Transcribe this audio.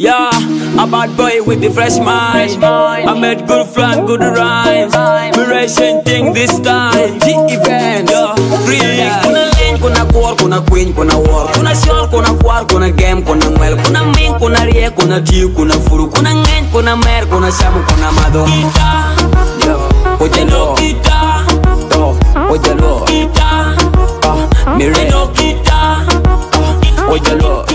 Yeah, a bad boy with the fresh mind. I made good flan, good rhymes. Mirage thing this time. The event, yeah, free. Kuna lane, kuna core, kuna queen, kuna war. Kuna shawl, kuna kwar, kuna game, kuna well. Kuna ming, kuna rie, kuna tea, kuna furu. Kuna ngen, kuna mer, kuna shamu, kuna mado. Kita, yo, ojalo. Kita, yo, ojalo. Kita, ah, mirage. Kita, ah, ojalo.